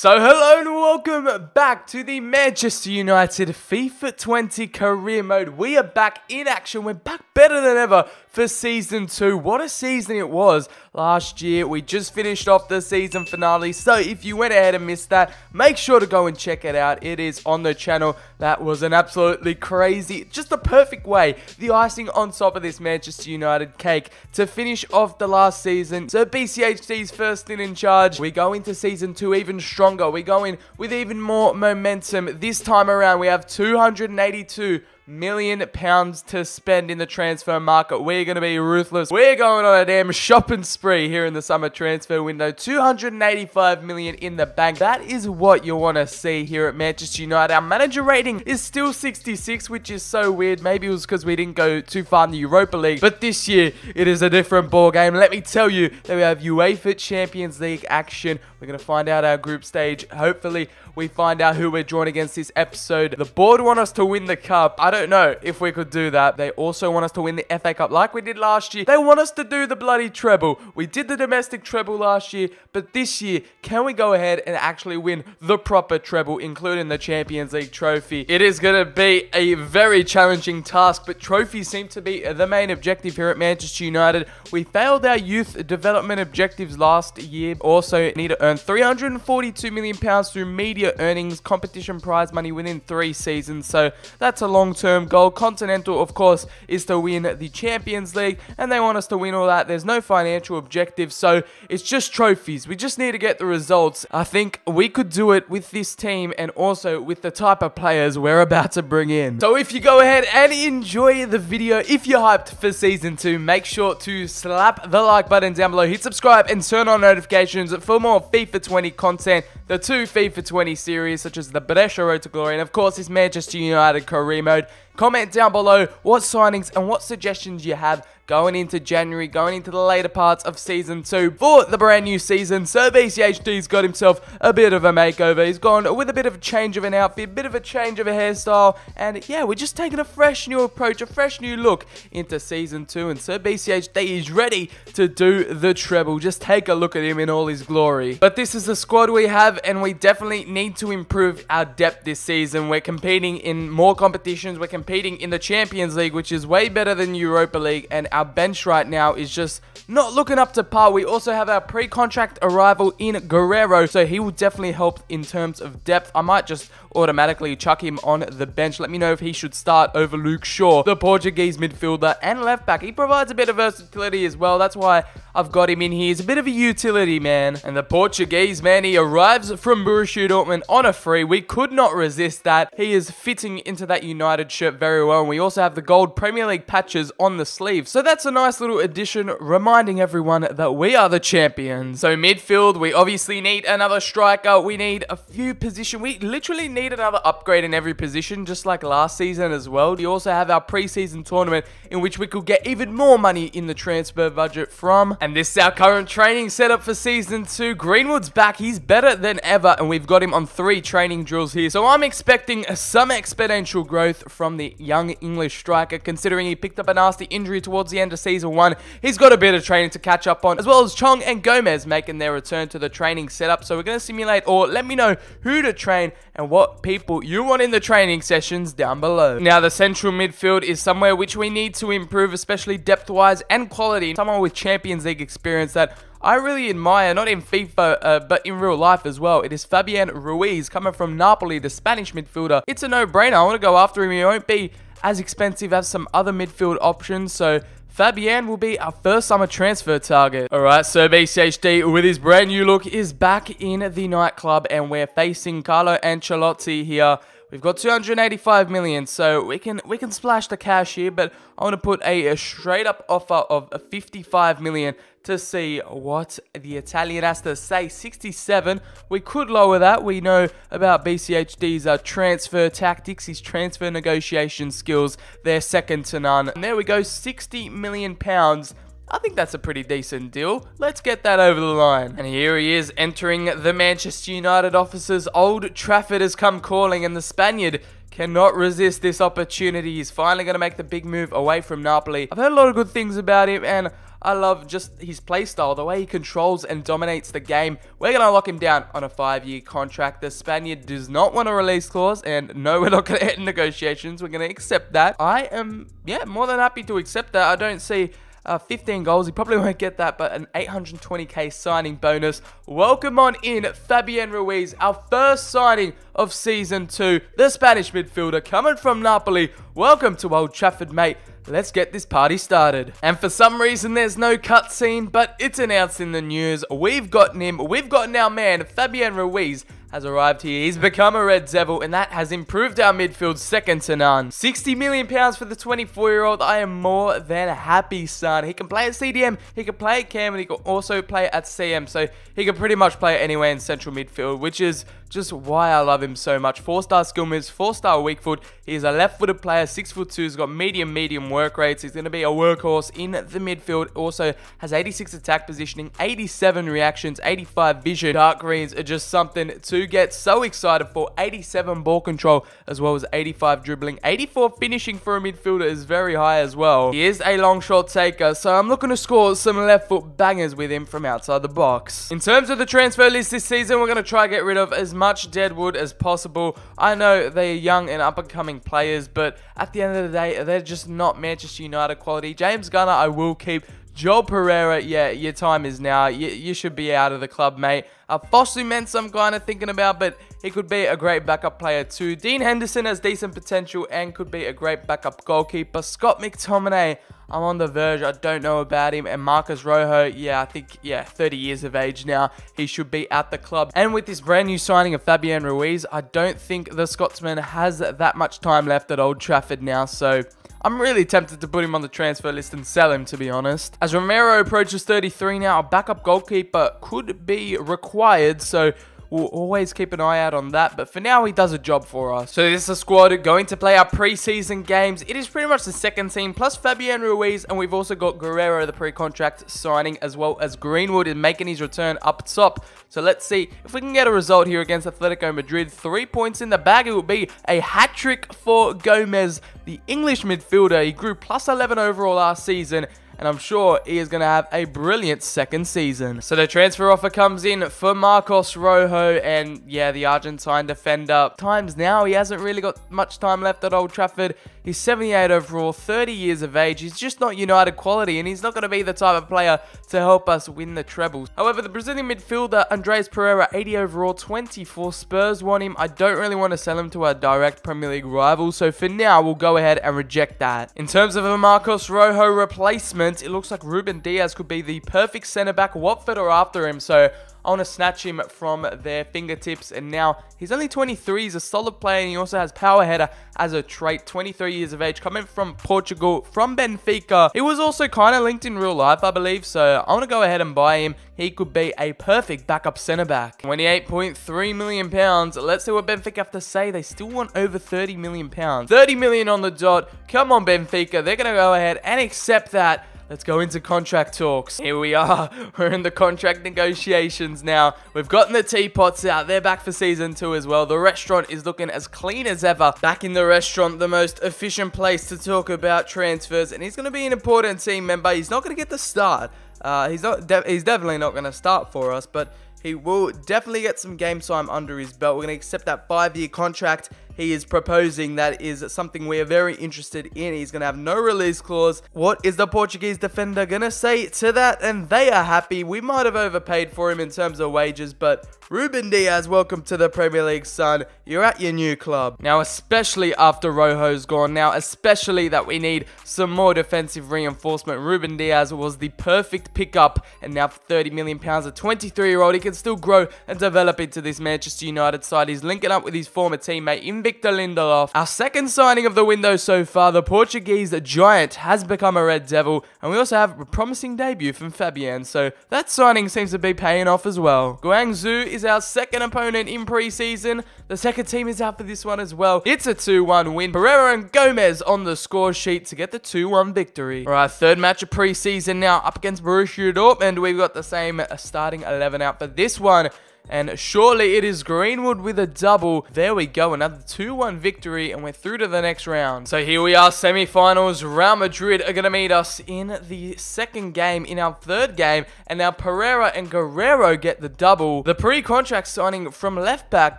So hello and welcome back to the Manchester United FIFA 20 career mode. We are back in action. We're back better than ever for season 2. What a season it was last year. We just finished off the season finale. So if you went ahead and missed that, make sure to go and check it out. It is on the channel. That was an absolutely crazy, just the perfect way, the icing on top of this Manchester United cake to finish off the last season. So BCHD's first in in charge. We go into season 2 even stronger stronger. We're going with even more momentum. This time around, we have 282 million pounds to spend in the transfer market. We're going to be ruthless. We're going on a damn shopping spree here in the summer transfer window. 285 million in the bank. That is what you want to see here at Manchester United. Our manager rating is still 66, which is so weird. Maybe it was because we didn't go too far in the Europa League. But this year, it is a different ball game. Let me tell you that we have UEFA Champions League action. We're going to find out our group stage. Hopefully, we find out who we're drawn against this episode. The board want us to win the cup. I don't know if we could do that. They also want us to win the FA Cup like we did last year. They want us to do the bloody treble. We did the domestic treble last year, but this year, can we go ahead and actually win the proper treble, including the Champions League trophy? It is going to be a very challenging task, but trophies seem to be the main objective here at Manchester United. We failed our youth development objectives last year. Also need to earn 342 million pounds through media earnings, competition prize money within three seasons. So that's a long-term goal. Continental, of course, is to win the Champions League, and they want us to win all that. There's no financial objective, so it's just trophies. We just need to get the results. I think we could do it with this team and also with the type of players we're about to bring in. So if you go ahead and enjoy the video, if you're hyped for Season 2, make sure to slap the like button down below, hit subscribe, and turn on notifications for more FIFA 20 content. The two FIFA 20 series such as the Brescia Road to Glory and of course this Manchester United career mode. Comment down below what signings and what suggestions you have going into January, going into the later parts of Season 2 for the brand new season. So BCHD's got himself a bit of a makeover. He's gone with a bit of a change of an outfit, a bit of a change of a hairstyle, and yeah, we're just taking a fresh new approach, a fresh new look into Season 2, and Sir BCHD is ready to do the treble. Just take a look at him in all his glory. But this is the squad we have, and we definitely need to improve our depth this season. We're competing in more competitions. We're competing in the Champions League, which is way better than Europa League, and our bench right now is just not looking up to par. We also have our pre-contract arrival in Guerrero, so he will definitely help in terms of depth. I might just automatically chuck him on the bench. Let me know if he should start over Luke Shaw, the Portuguese midfielder and left back. He provides a bit of versatility as well. That's why I've got him in here. He's a bit of a utility man. And the Portuguese man, he arrives from Borussia Dortmund on a free. We could not resist that. He is fitting into that United shirt very well. And we also have the gold Premier League patches on the sleeve. So that's a nice little addition, reminding everyone that we are the champions. So midfield, we obviously need another striker. We need a few position. We literally need another upgrade in every position, just like last season as well. We also have our preseason tournament in which we could get even more money in the transfer budget from. And this is our current training setup for season two. Greenwood's back. He's better than ever, and we've got him on three training drills here. So I'm expecting some exponential growth from the young English striker, considering he picked up a nasty injury towards the end of season one. He's got a bit of training to catch up on, as well as Chong and Gomes making their return to the training setup. So we're going to simulate, or let me know who to train and what people you want in the training sessions down below. Now, the central midfield is somewhere which we need to improve, especially depth-wise and quality. Someone with Champions League experience that I really admire, not in FIFA, uh, but in real life as well. It is Fabian Ruiz coming from Napoli, the Spanish midfielder. It's a no-brainer. I want to go after him. He won't be as expensive as some other midfield options, so Fabian will be our first summer transfer target. Alright, so BCHD with his brand new look is back in the nightclub and we're facing Carlo Ancelotti here. We've got 285 million, so we can we can splash the cash here, but I want to put a, a straight up offer of 55 million to see what the Italian has to say. 67, we could lower that. We know about BCHD's uh, transfer tactics, his transfer negotiation skills. They're second to none. And there we go, 60 million pounds. I think that's a pretty decent deal. Let's get that over the line. And here he is entering the Manchester United offices. Old Trafford has come calling and the Spaniard cannot resist this opportunity. He's finally going to make the big move away from Napoli. I've heard a lot of good things about him, and I love just his playstyle, the way he controls and dominates the game. We're going to lock him down on a five-year contract. The Spaniard does not want a release clause, and no, we're not going to hit negotiations. We're going to accept that. I am, yeah, more than happy to accept that. I don't see uh, 15 goals. He probably won't get that, but an 820k signing bonus. Welcome on in Fabian Ruiz, our first signing of season two. The Spanish midfielder coming from Napoli. Welcome to Old Trafford, mate. Let's get this party started. And for some reason, there's no cutscene, but it's announced in the news. We've gotten him. We've gotten our man, Fabian Ruiz, has arrived here. He's become a Red Devil, and that has improved our midfield second to none. 60 million pounds for the 24-year-old. I am more than happy, son. He can play at CDM, he can play at Cam, and he can also play at CM, so he can pretty much play anywhere in central midfield, which is just why I love him so much. Four-star skill moves, four-star weak foot. He's a left-footed player, six foot two. He's got medium, medium work rates. He's going to be a workhorse in the midfield. Also has 86 attack positioning, 87 reactions, 85 vision. Dark greens are just something to get so excited for. 87 ball control as well as 85 dribbling. 84 finishing for a midfielder is very high as well. He is a long shot taker, so I'm looking to score some left foot bangers with him from outside the box. In terms of the transfer list this season, we're going to try to get rid of as much deadwood as possible. I know they're young and up-and-coming players, but at the end of the day, they're just not Manchester United quality. James Garner, I will keep. Joel Pereira, yeah, your time is now. You, you should be out of the club, mate. Uh, Fosu meant some kind of thinking about, but he could be a great backup player too. Dean Henderson has decent potential and could be a great backup goalkeeper. Scott McTominay, I'm on the verge. I don't know about him. And Marcos Rojo, yeah, I think, yeah, 30 years of age now. He should be at the club. And with this brand new signing of Fabian Ruiz, I don't think the Scotsman has that much time left at Old Trafford now. So I'm really tempted to put him on the transfer list and sell him, to be honest. As Romero approaches 33 now, a backup goalkeeper could be required. So We'll always keep an eye out on that, but for now, he does a job for us. So this is a squad going to play our preseason games. It is pretty much the second team, plus Fabian Ruiz, and we've also got Guerrero, the pre-contract signing, as well as Greenwood is making his return up top. So let's see if we can get a result here against Atletico Madrid. Three points in the bag. It will be a hat-trick for Gomes, the English midfielder. He grew plus 11 overall last season and I'm sure he is going to have a brilliant second season. So the transfer offer comes in for Marcos Rojo, and yeah, the Argentine defender. Times now, he hasn't really got much time left at Old Trafford. He's 78 overall, 30 years of age. He's just not United quality, and he's not going to be the type of player to help us win the trebles. However, the Brazilian midfielder, Andreas Pereira, 80 overall, 24 Spurs want him. I don't really want to sell him to our direct Premier League rival, so for now, we'll go ahead and reject that. In terms of a Marcos Rojo replacement, it looks like Ruben Dias could be the perfect centre back. Watford are after him, so I want to snatch him from their fingertips. And now he's only 23. He's a solid player. And he also has power header as a trait. 23 years of age, coming from Portugal, from Benfica. He was also kind of linked in real life, I believe. So I want to go ahead and buy him. He could be a perfect backup centre back. 28.3 million pounds. Let's see what Benfica have to say. They still want over 30 million pounds. 30 million on the dot. Come on, Benfica. They're going to go ahead and accept that. Let's go into contract talks. Here we are. We're in the contract negotiations now. We've gotten the teapots out. They're back for season two as well. The restaurant is looking as clean as ever. Back in the restaurant, the most efficient place to talk about transfers. And he's going to be an important team member. He's not going to get the start. Uh, he's not. De he's definitely not going to start for us, but he will definitely get some game time under his belt. We're going to accept that five-year contract he is proposing that is something we are very interested in. He's going to have no release clause. What is the Portuguese defender going to say to that? And they are happy. We might have overpaid for him in terms of wages, but Ruben Dias, welcome to the Premier League, son. You're at your new club. Now, especially after Rojo's gone, now, especially that we need some more defensive reinforcement. Ruben Dias was the perfect pickup, and now for 30 million pounds, a 23-year-old, he can still grow and develop into this Manchester United side. He's linking up with his former teammate in Victor Lindelof. Our second signing of the window so far, the Portuguese giant has become a Red Devil, and we also have a promising debut from Fabian, so that signing seems to be paying off as well. Guangzhou is our second opponent in preseason. The second team is out for this one as well. It's a 2-1 win. Pereira and Gomes on the score sheet to get the 2-1 victory. All right, third match of preseason now up against Borussia Dortmund. We've got the same starting 11 out for this one. And surely it is Greenwood with a double. There we go, another 2-1 victory, and we're through to the next round. So here we are, semi-finals. Real Madrid are going to meet us in the second game, in our third game. And now Pereira and Guerrero get the double. The pre-contract signing from left back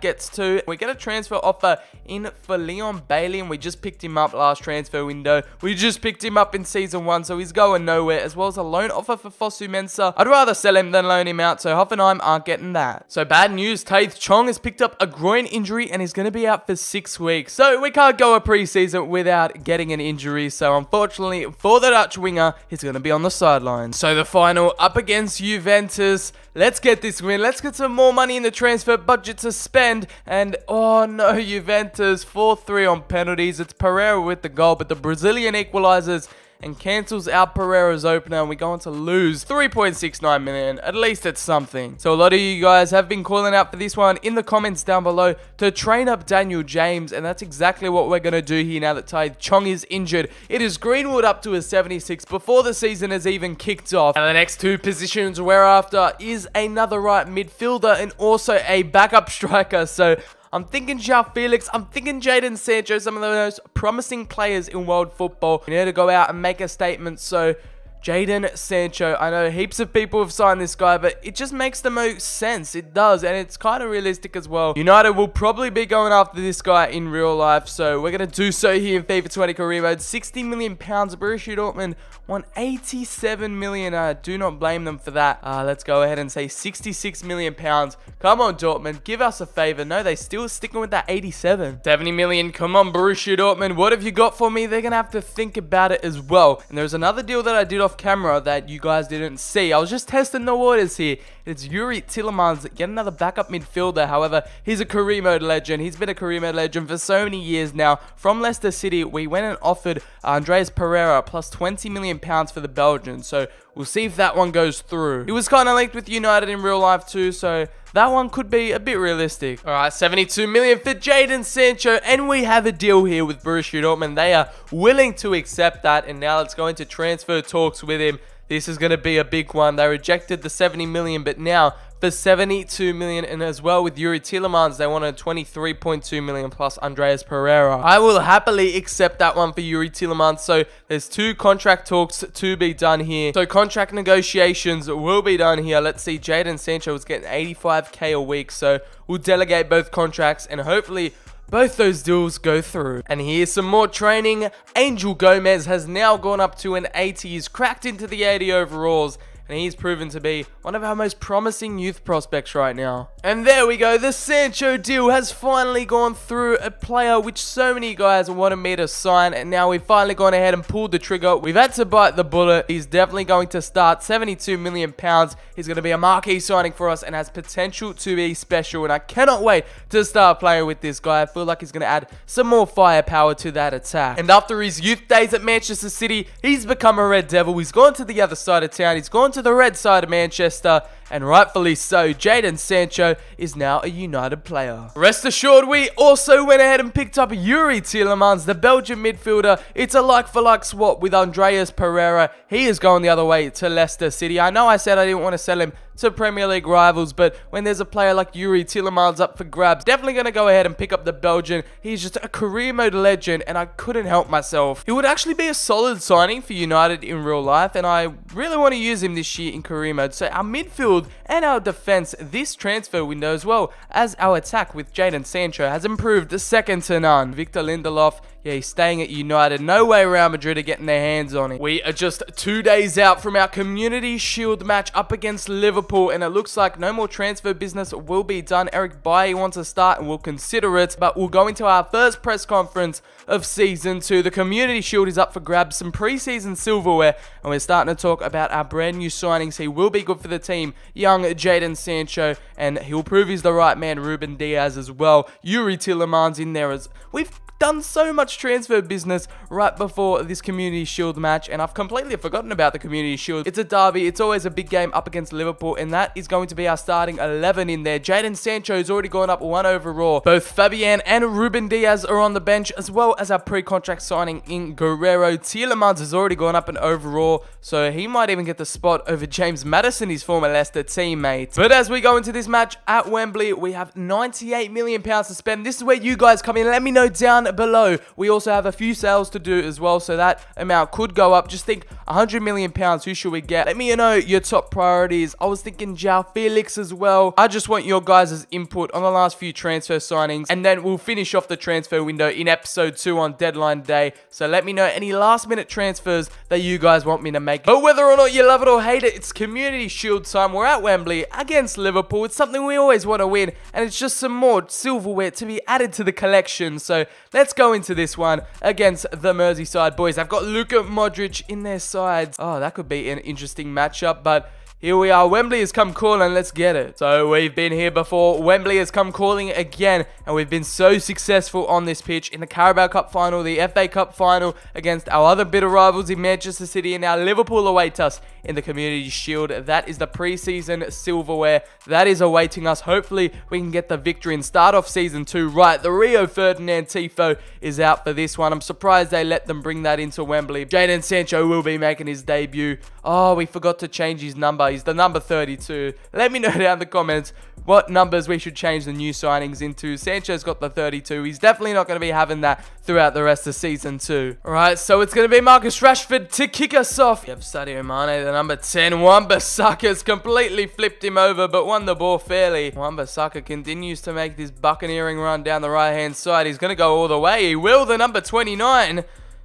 gets to. We get a transfer offer in for Leon Bailey, and we just picked him up last transfer window. We just picked him up in season one, so he's going nowhere, as well as a loan offer for Fosu Mensah. I'd rather sell him than loan him out, so Hoffenheim aren't getting that. So bad news, Tahith Chong has picked up a groin injury and is going to be out for six weeks. So we can't go a preseason without getting an injury, so unfortunately for the Dutch winger, he's going to be on the sidelines. So the final up against Juventus. Let's get this win. Let's get some more money in the transfer budget to spend. And oh no, Juventus 4-3 on penalties. It's Pereira with the goal, but the Brazilian equalizes and cancels out Pereira's opener and we go on to lose 3.69 million. At least it's something. So a lot of you guys have been calling out for this one in the comments down below to train up Daniel James and that's exactly what we're going to do here now that Tahith Chong is injured. It is Greenwood up to a 76 before the season has even kicked off. And the next two positions we're after is another right midfielder and also a backup striker. So I'm thinking João Felix. I'm thinking Jadon Sancho, some of the most promising players in world football. We need to go out and make a statement. So Jadon Sancho. I know heaps of people have signed this guy, but it just makes the most sense. It does, and it's kind of realistic as well. United will probably be going after this guy in real life, so we're going to do so here in FIFA 20 career mode. 60 million pounds. Borussia Dortmund won 87 million. Uh, do not blame them for that. Uh, let's go ahead and say 66 million pounds. Come on, Dortmund. Give us a favor. No, they're still sticking with that 87. 70 million. Come on, Borussia Dortmund. What have you got for me? They're going to have to think about it as well. And there's another deal that I did off off camera that you guys didn't see. I was just testing the waters here. It's Youri Tielemans, yet another backup midfielder. However, he's a career mode legend. He's been a career mode legend for so many years now. From Leicester City, we went and offered Andreas Pereira plus 20 million pounds for the Belgian. So we'll see if that one goes through. He was kind of linked with United in real life too, so that one could be a bit realistic. All right, 72 million for Jadon Sancho, and we have a deal here with Borussia Dortmund. They are willing to accept that, and now it's going to transfer talks with him. This is going to be a big one. They rejected the 70 million, but now for 72 million and as well with Youri Tielemans they wanted 23.2 million plus Andreas Pereira. I will happily accept that one for Youri Tielemans so there's two contract talks to be done here. So contract negotiations will be done here. Let's see Jadon Sancho is getting 85k a week so we'll delegate both contracts and hopefully both those deals go through. And here's some more training. Angel Gomes has now gone up to an 80. He's cracked into the 80 overalls and he's proven to be one of our most promising youth prospects right now. And there we go, the Sancho deal has finally gone through a player which so many guys wanted me to sign, and now we've finally gone ahead and pulled the trigger. We've had to bite the bullet. He's definitely going to start 72 million pounds. He's going to be a marquee signing for us and has potential to be special, and I cannot wait to start playing with this guy. I feel like he's going to add some more firepower to that attack. And after his youth days at Manchester City, he's become a Red Devil. He's gone to the other side of town. He's gone to to the red side of Manchester and rightfully so, Jadon Sancho is now a United player. Rest assured, we also went ahead and picked up Youri Tielemans, the Belgian midfielder. It's a like-for-like -like swap with Andreas Pereira. He is going the other way to Leicester City. I know I said I didn't want to sell him to Premier League rivals, but when there's a player like Youri Tielemans up for grabs, definitely going to go ahead and pick up the Belgian. He's just a career mode legend, and I couldn't help myself. He would actually be a solid signing for United in real life, and I really want to use him this year in career mode. So our midfield midfield and our defense this transfer window as well as our attack with Jadon Sancho has improved second to none. Victor Lindelof, yeah, he's staying at United. No way Real Madrid are getting their hands on him. We are just two days out from our Community Shield match up against Liverpool, and it looks like no more transfer business will be done. Eric Bailly wants to start, and we'll consider it, but we'll go into our first press conference of Season 2. The Community Shield is up for grabs, some preseason silverware, and we're starting to talk about our brand new signings. He will be good for the team young Jadon Sancho, and he'll prove he's the right man, Ruben Dias as well. Youri Tielemans in there as we've done so much transfer business right before this Community Shield match, and I've completely forgotten about the Community Shield. It's a derby. It's always a big game up against Liverpool, and that is going to be our starting 11 in there. Jadon Sancho's already gone up one overall. Both Fabian and Ruben Dias are on the bench, as well as our pre-contract signing in Guerrero. Tielemans has already gone up an overall, so he might even get the spot over James Madison, his former Leicester teammate. But as we go into this match at Wembley, we have 98 million pounds to spend. This is where you guys come in. Let me know down below. We also have a few sales to do as well, so that amount could go up. Just think 100 million pounds. Who should we get? Let me know your top priorities. I was thinking João Felix as well. I just want your guys' input on the last few transfer signings, and then we'll finish off the transfer window in episode 2 on deadline day. So let me know any last minute transfers that you guys want me to make. But whether or not you love it or hate it, it's Community Shield time. We're at Wembley against Liverpool. It's something we always want to win, and it's just some more silverware to be added to the collection. So let's go into this one against the Merseyside boys. I've got Luka Modric in their sides. Oh, that could be an interesting matchup, but here we are. Wembley has come calling. Let's get it. So we've been here before. Wembley has come calling again. And we've been so successful on this pitch in the Carabao Cup final, the FA Cup final against our other bitter rivals in Manchester City. And now Liverpool await us in the Community Shield. That is the preseason silverware that is awaiting us. Hopefully we can get the victory and start off season two right. The Rio Ferdinand Tifo is out for this one. I'm surprised they let them bring that into Wembley. Jadon Sancho will be making his debut. Oh, we forgot to change his number. He's the number 32. Let me know down in the comments what numbers we should change the new signings into. Sancho's got the 32. He's definitely not going to be having that throughout the rest of season two. All right, so it's going to be Marcus Rashford to kick us off. We have Sadio Mane, the number 10. Wan-Bissaka's completely flipped him over, but won the ball fairly. Wan-Bissaka continues to make this buccaneering run down the right-hand side. He's going to go all the way. He will, the number 29.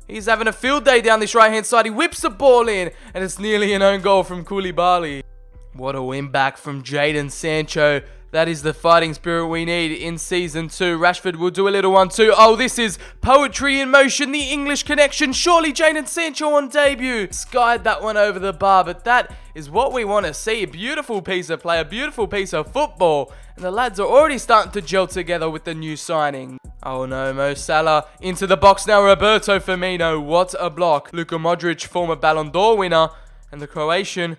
He's having a field day down this right-hand side. He whips the ball in, and it's nearly an own goal from Koulibaly. What a win back from Jadon Sancho. That is the fighting spirit we need in Season 2. Rashford will do a little one too. Oh, this is poetry in motion. The English connection. Surely Jadon Sancho on debut. Skied that one over the bar, but that is what we want to see. A beautiful piece of play, a beautiful piece of football. And the lads are already starting to gel together with the new signing. Oh no, Mo Salah into the box now. Roberto Firmino, what a block. Luka Modric, former Ballon d'Or winner. And the Croatian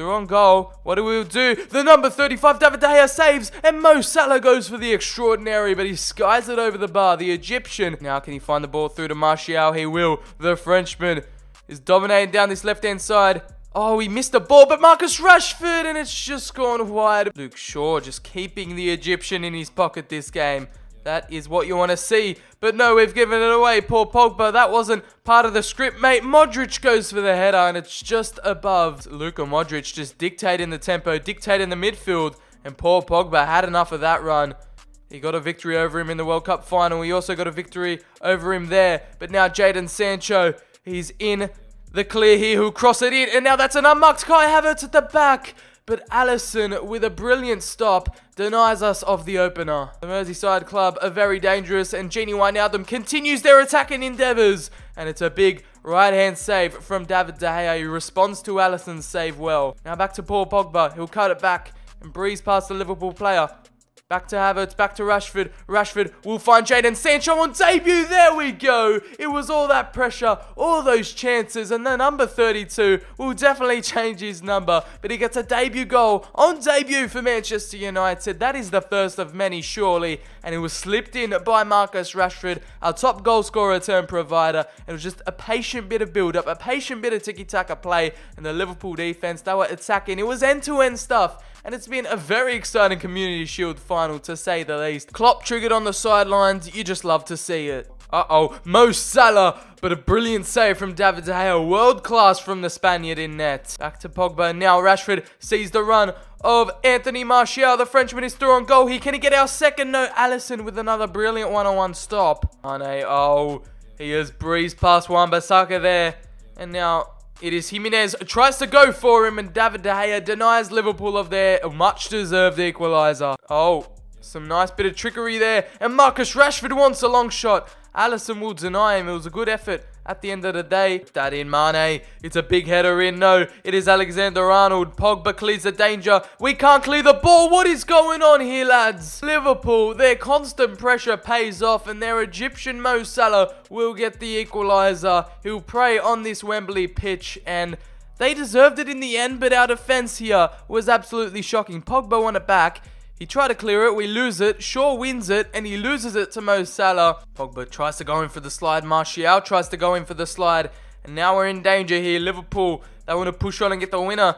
through on goal. What do we do? The number 35, David De Gea saves. And Mo Salah goes for the extraordinary, but he skies it over the bar. The Egyptian. Now can he find the ball through to Martial? He will. The Frenchman is dominating down this left-hand side. Oh, he missed the ball, but Marcus Rashford, and it's just gone wide. Luke Shaw just keeping the Egyptian in his pocket this game. That is what you want to see. But no, we've given it away. Poor Pogba. That wasn't part of the script, mate. Modric goes for the header, and it's just above. Luka Modric just dictating the tempo, dictating the midfield. And poor Pogba had enough of that run. He got a victory over him in the World Cup final. He also got a victory over him there. But now Jadon Sancho, he's in the clear here. Who'll cross it in. And now that's an unmarked Kai Havertz at the back. But Alisson, with a brilliant stop, denies us of the opener. The Merseyside club are very dangerous, and Gini Wijnaldum continues their attacking endeavours. And it's a big right-hand save from David De Gea, who responds to Alisson's save well. Now back to Paul Pogba, who'll cut it back and breeze past the Liverpool player. Back to Havertz, back to Rashford. Rashford will find Jadon Sancho on debut. There we go. It was all that pressure, all those chances, and the number 32 will definitely change his number. But he gets a debut goal on debut for Manchester United. That is the first of many, surely. And it was slipped in by Marcus Rashford, our top goal scorer turn provider. It was just a patient bit of build-up, a patient bit of tiki-taka play. And the Liverpool defense, they were attacking. It was end-to-end -end stuff and it's been a very exciting Community Shield final to say the least. Klopp triggered on the sidelines, you just love to see it. Uh-oh, Mo Salah, but a brilliant save from David De Gea, world class from the Spaniard in net. Back to Pogba, now Rashford sees the run of Anthony Martial, the Frenchman is through on goal here, can he get our second? No, Alisson with another brilliant one-on-one -on -one stop. Mane, oh, he has breezed past Wan-Bissaka there, and now it is Jimenez tries to go for him and David De Gea denies Liverpool of their much deserved equaliser. Oh, some nice bit of trickery there. And Marcus Rashford wants a long shot. Alisson will deny him. It was a good effort at the end of the day. That in Mane. It's a big header in. No, it is Alexander Arnold. Pogba clears the danger. We can't clear the ball. What is going on here, lads? Liverpool, their constant pressure pays off and their Egyptian Mo Salah will get the equaliser. He'll prey on this Wembley pitch and... They deserved it in the end, but our defense here was absolutely shocking. Pogba won it back. He tried to clear it, we lose it, Shaw wins it, and he loses it to Mo Salah. Pogba tries to go in for the slide, Martial tries to go in for the slide, and now we're in danger here. Liverpool, they want to push on and get the winner.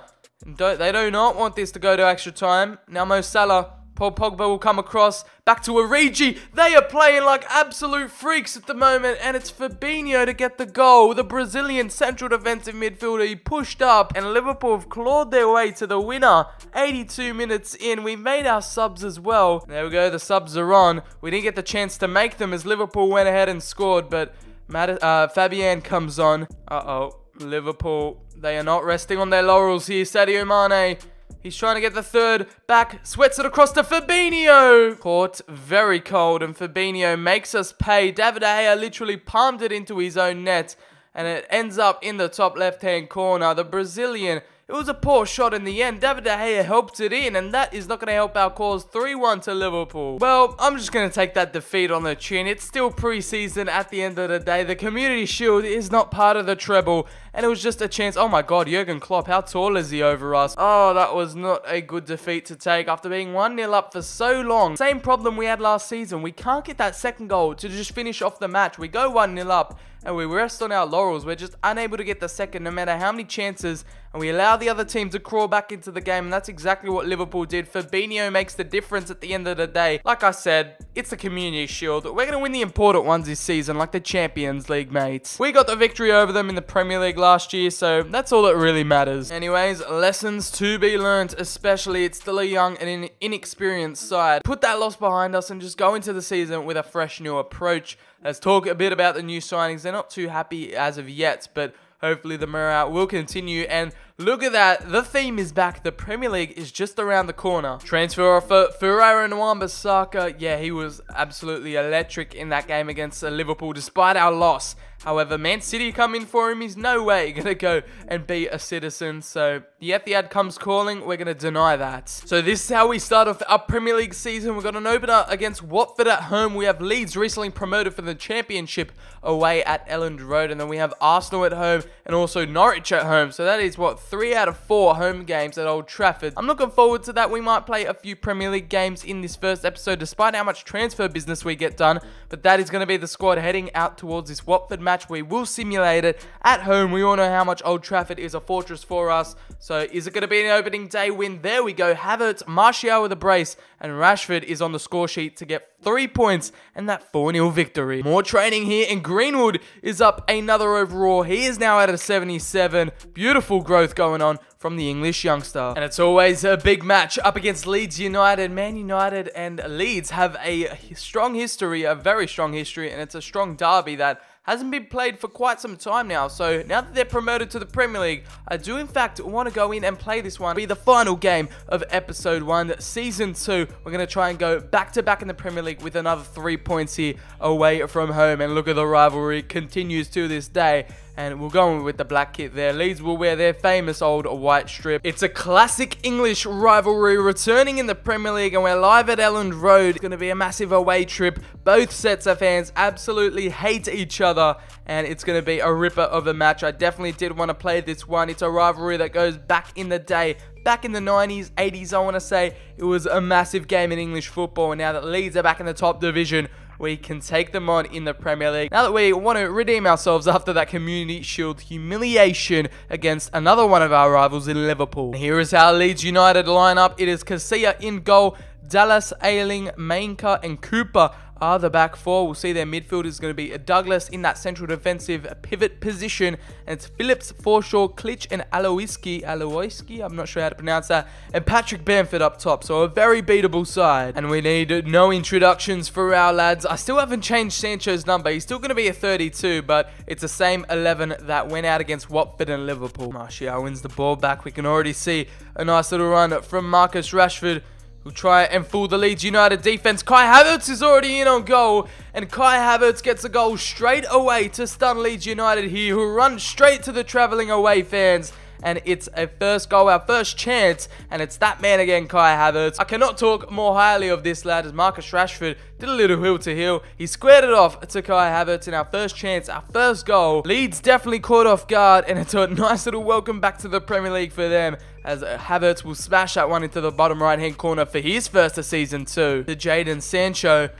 Don't, they do not want this to go to extra time. Now Mo Salah Paul Pogba will come across, back to Origi. They are playing like absolute freaks at the moment, and it's Fabinho to get the goal. The Brazilian central defensive midfielder, he pushed up, and Liverpool have clawed their way to the winner. 82 minutes in, we made our subs as well. There we go, the subs are on. We didn't get the chance to make them as Liverpool went ahead and scored, but uh, Fabian comes on. Uh-oh, Liverpool, they are not resting on their laurels here. Sadio Mane He's trying to get the third back, sweats it across to Fabinho. Caught very cold, and Fabinho makes us pay. David Gea literally palmed it into his own net, and it ends up in the top left-hand corner. The Brazilian it was a poor shot in the end. David De Gea helped it in, and that is not going to help our cause 3-1 to Liverpool. Well, I'm just going to take that defeat on the chin. It's still pre-season at the end of the day. The Community Shield is not part of the treble, and it was just a chance. Oh my god, Jurgen Klopp, how tall is he over us? Oh, that was not a good defeat to take after being 1-0 up for so long. Same problem we had last season. We can't get that second goal to just finish off the match. We go 1-0 up, and we rest on our laurels. We're just unable to get the second no matter how many chances and we allow the other team to crawl back into the game and that's exactly what Liverpool did. Fabinho makes the difference at the end of the day. Like I said, it's the Community Shield. We're going to win the important ones this season like the Champions League, mates. We got the victory over them in the Premier League last year, so that's all that really matters. Anyways, lessons to be learned, especially it's still a young and inexperienced side. Put that loss behind us and just go into the season with a fresh new approach. Let's talk a bit about the new signings. They're not too happy as of yet, but hopefully the morale will continue. And look at that, the theme is back. The Premier League is just around the corner. Transfer offer, Ferreira Wan-Bissaka. Yeah, he was absolutely electric in that game against uh, Liverpool, despite our loss. However, Man City come in for him. He's no way going to go and be a citizen. So the Etihad comes calling. We're going to deny that. So this is how we start off our Premier League season. We've got an opener against Watford at home. We have Leeds recently promoted for the Championship away at Elland Road. And then we have Arsenal at home and also Norwich at home. So that is, what, three out of four home games at Old Trafford. I'm looking forward to that. We might play a few Premier League games in this first episode despite how much transfer business we get done. But that is going to be the squad heading out towards this Watford match. We will simulate it at home. We all know how much Old Trafford is a fortress for us. So is it going to be an opening day win? There we go. Havertz, Martial with a brace, and Rashford is on the score sheet to get three points and that 4-0 victory. More training here, and Greenwood is up another overall. He is now at a 77. Beautiful growth going on from the English youngster. And it's always a big match up against Leeds United. Man United and Leeds have a strong history, a very strong history, and it's a strong derby that hasn't been played for quite some time now. So now that they're promoted to the Premier League, I do in fact want to go in and play this one. Be the final game of episode one, season two. We're going to try and go back to back in the Premier League with another three points here away from home. And look at the rivalry continues to this day and we're going with the black kit there. Leeds will wear their famous old white strip. It's a classic English rivalry returning in the Premier League and we're live at Elland Road. It's going to be a massive away trip. Both sets of fans absolutely hate each other and it's going to be a ripper of a match. I definitely did want to play this one. It's a rivalry that goes back in the day back in the 90s, 80s, I want to say, it was a massive game in English football. And now that Leeds are back in the top division, we can take them on in the Premier League. Now that we want to redeem ourselves after that Community Shield humiliation against another one of our rivals in Liverpool. Here is our Leeds United lineup. It is Casilla in goal, Dallas, Ayling, Mainka, and Cooper are the back four. We'll see their midfield is going to be Douglas in that central defensive pivot position. And it's Phillips, Forshaw, Klich, and Alioski. Alioski, I'm not sure how to pronounce that. And Patrick Bamford up top. So a very beatable side. And we need no introductions for our lads. I still haven't changed Sancho's number. He's still going to be a 32, but it's the same 11 that went out against Watford and Liverpool. Martial wins the ball back. We can already see a nice little run from Marcus Rashford who try and fool the Leeds United defense. Kai Havertz is already in on goal, and Kai Havertz gets a goal straight away to stun Leeds United here, who run straight to the travelling away fans. And it's a first goal, our first chance, and it's that man again, Kai Havertz. I cannot talk more highly of this lad as Marcus Rashford did a little hill to hill. He squared it off to Kai Havertz in our first chance, our first goal. Leeds definitely caught off guard, and it's a nice little welcome back to the Premier League for them as Havertz will smash that one into the bottom right hand corner for his first of season two. To Jadon Sancho.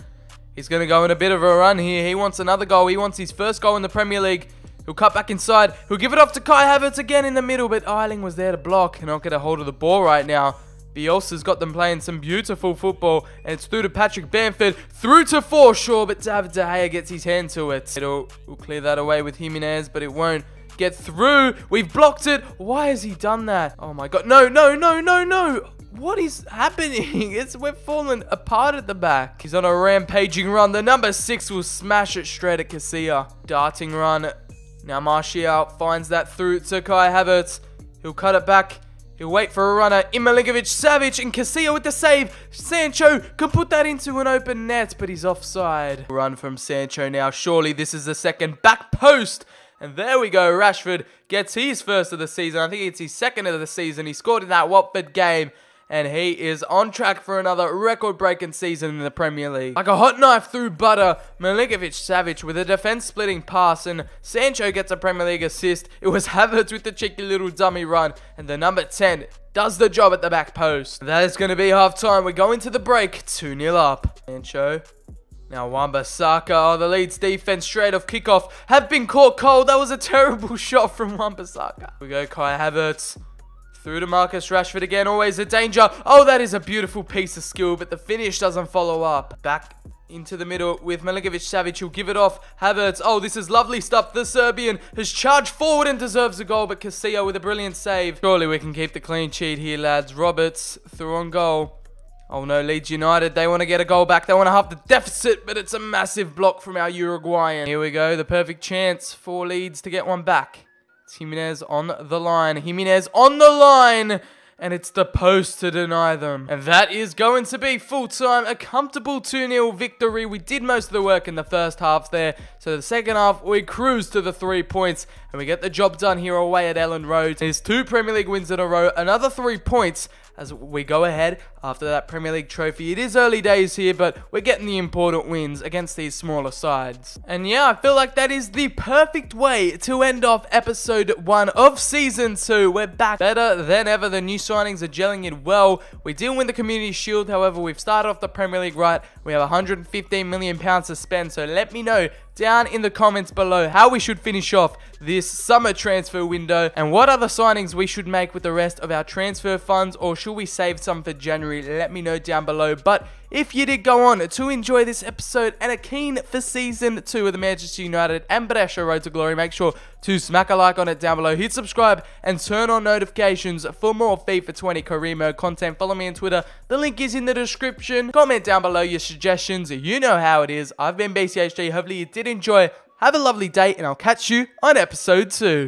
He's going to go in a bit of a run here. He wants another goal. He wants his first goal in the Premier League. He'll cut back inside. He'll give it off to Kai Havertz again in the middle, but Ayling was there to block and not get a hold of the ball right now. Bielsa's got them playing some beautiful football, and it's through to Patrick Bamford, through to Forshaw, but David De Gea gets his hand to it. It'll, it'll clear that away with Jimenez, but it won't get through. We've blocked it. Why has he done that? Oh my god. No, no, no, no, no. What is happening? It's we're falling apart at the back. He's on a rampaging run. The number six will smash it straight at Casilla. Darting run. Now Martial finds that through to Kai Havertz. He'll cut it back. He'll wait for a runner in Savic, and Casilla with the save. Sancho can put that into an open net, but he's offside. Run from Sancho now. Surely this is the second back post. And there we go. Rashford gets his first of the season. I think it's his second of the season. He scored in that Watford game and he is on track for another record-breaking season in the Premier League. Like a hot knife through butter, Milinkovic Savic with a defense-splitting pass, and Sancho gets a Premier League assist. It was Havertz with the cheeky little dummy run, and the number 10 does the job at the back post. That is going to be half-time. We're going to the break, 2-0 up. Sancho now Wan-Bissaka, oh, the Leeds defense straight off kickoff have been caught cold. That was a terrible shot from Wan-Bissaka. We go Kai Havertz. Through to Marcus Rashford again, always a danger. Oh, that is a beautiful piece of skill, but the finish doesn't follow up. Back into the middle with Milinkovic Savic. He'll give it off. Havertz. Oh, this is lovely stuff. The Serbian has charged forward and deserves a goal, but Casilla with a brilliant save. Surely we can keep the clean sheet here, lads. Roberts through on goal. Oh no, Leeds United, they want to get a goal back. They want to half the deficit, but it's a massive block from our Uruguayan. Here we go, the perfect chance for Leeds to get one back. Jimenez on the line. Jimenez on the line. And it's the post to deny them. And that is going to be full-time. A comfortable 2-0 victory. We did most of the work in the first half there. So the second half, we cruise to the three points. And we get the job done here away at Elland Road. There's two Premier League wins in a row. Another three points as we go ahead after that Premier League trophy. It is early days here, but we're getting the important wins against these smaller sides. And yeah, I feel like that is the perfect way to end off episode one of season two. We're back better than ever. The new signings are gelling in well. We did win the Community Shield, however, we've started off the Premier League right. We have 115 million pounds to spend, so let me know down in the comments below how we should finish off this summer transfer window and what other signings we should make with the rest of our transfer funds or should we save some for January? Let me know down below. But if you did go on to enjoy this episode and are keen for season two of the Manchester United and Brescia Road to Glory, make sure to smack a like on it down below, hit subscribe, and turn on notifications for more FIFA 20 career mode content. Follow me on Twitter. The link is in the description. Comment down below your suggestions. You know how it is. I've been BCHD. Hopefully you did enjoy. Have a lovely day, and I'll catch you on episode 2.